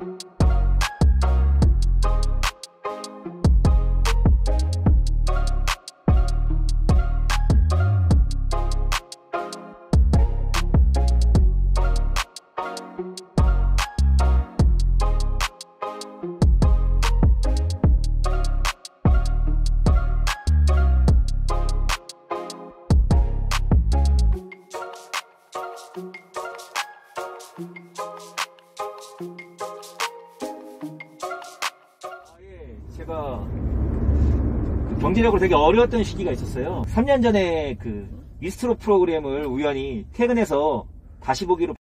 예, 제가 그 경제적으로 되게 어려웠던 시기가 있었어요. 3년 전에 그 미스트로 프로그램을 우연히 퇴근해서 다시 보기로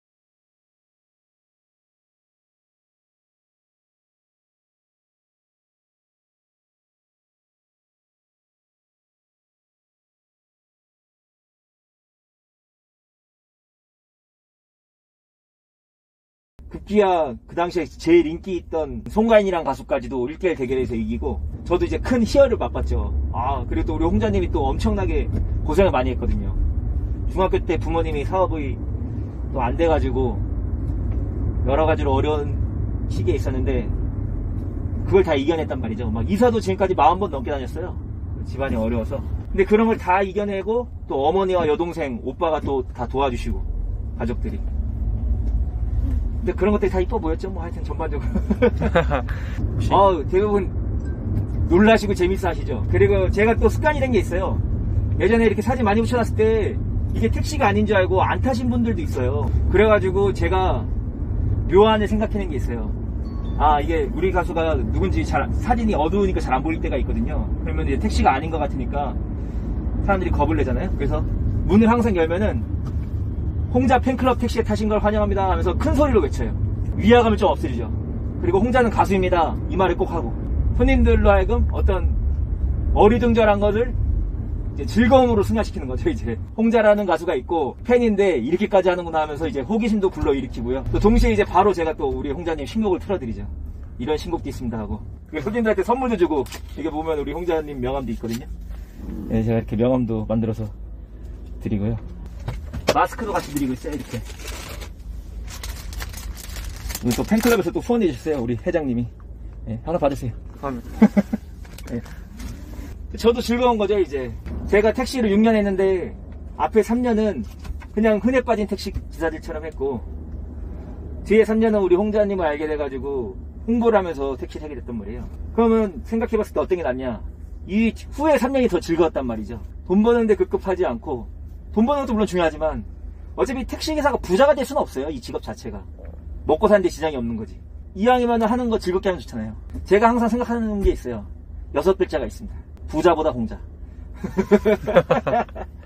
급기야 그 당시에 제일 인기 있던 송가인이랑 가수까지도 1대1 대결에서 이기고 저도 이제 큰 희열을 맛봤죠. 아 그리고 또 우리 홍자님이 또 엄청나게 고생을 많이 했거든요. 중학교 때 부모님이 사업이 또 안 돼가지고 여러 가지로 어려운 시기에 있었는데 그걸 다 이겨냈단 말이죠. 막 이사도 지금까지 40번 넘게 다녔어요. 집안이 어려워서. 근데 그런 걸 다 이겨내고 또 어머니와 여동생, 오빠가 또 다 도와주시고 가족들이. 근데 그런 것들이 다 이뻐 보였죠. 뭐 하여튼 전반적으로. 어, 대부분 놀라시고 재밌어 하시죠. 그리고 제가 또 습관이 된 게 있어요. 예전에 이렇게 사진 많이 붙여놨을 때 이게 택시가 아닌 줄 알고 안 타신 분들도 있어요. 그래가지고 제가 묘안을 생각해낸 게 있어요. 아, 이게 우리 가수가 누군지 잘, 사진이 어두우니까 잘 안 보일 때가 있거든요. 그러면 이제 택시가 아닌 것 같으니까 사람들이 겁을 내잖아요. 그래서 문을 항상 열면은 홍자 팬클럽 택시에 타신 걸 환영합니다 하면서 큰 소리로 외쳐요. 위화감을 좀 없애주죠. 그리고 홍자는 가수입니다. 이 말을 꼭 하고. 손님들로 하여금 어떤 어리둥절한 것을 즐거움으로 승화시키는 거죠, 이제. 홍자라는 가수가 있고, 팬인데 이렇게까지 하는구나 하면서 이제 호기심도 불러일으키고요. 또 동시에 이제 바로 제가 또 우리 홍자님 신곡을 틀어드리죠. 이런 신곡도 있습니다 하고. 손님들한테 선물도 주고, 이게 보면 우리 홍자님 명함도 있거든요. 네, 제가 이렇게 명함도 만들어서 드리고요. 마스크도 같이 드리고 있어요, 이렇게. 오늘 또 팬클럽에서 또 후원해 주셨어요, 우리 회장님이. 네, 하나 받으세요. 네. 저도 즐거운 거죠, 이제. 제가 택시를 6년 했는데, 앞에 3년은 그냥 흔해 빠진 택시 기사들처럼 했고, 뒤에 3년은 우리 홍자님을 알게 돼가지고, 홍보를 하면서 택시를 하게 됐단 말이에요. 그러면 생각해봤을 때 어떤 게 낫냐? 이 후에 3년이 더 즐거웠단 말이죠. 돈 버는데 급급하지 않고, 돈 버는 것도 물론 중요하지만, 어차피 택시기사가 부자가 될 수는 없어요, 이 직업 자체가. 먹고 사는데 지장이 없는 거지. 이왕이면 하는 거 즐겁게 하면 좋잖아요. 제가 항상 생각하는 게 있어요. 여섯 글자가 있습니다. 부자보다 공자.